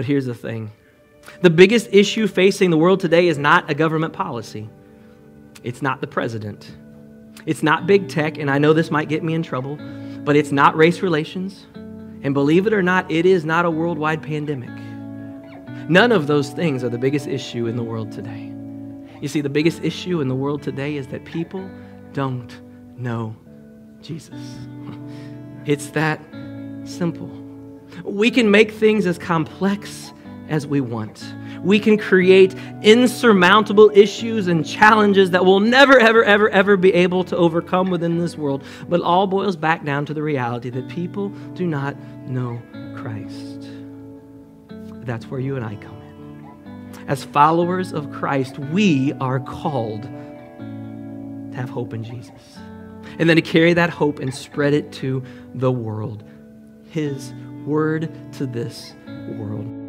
But here's the thing the biggest issue facing the world today is not a government policy, it's not the president, it's not big tech, and I know this might get me in trouble, but it's not race relations. And believe it or not, it is not a worldwide pandemic. None of those things are the biggest issue in the world today. You see, the biggest issue in the world today is that people don't know Jesus. It's that simple. We can make things as complex as we want. We can create insurmountable issues and challenges that we'll never, ever, ever, ever be able to overcome within this world. But all boils back down to the reality that people do not know Christ. That's where you and I come in. As followers of Christ, we are called to have hope in Jesus. And then to carry that hope and spread it to the world. His word to this world.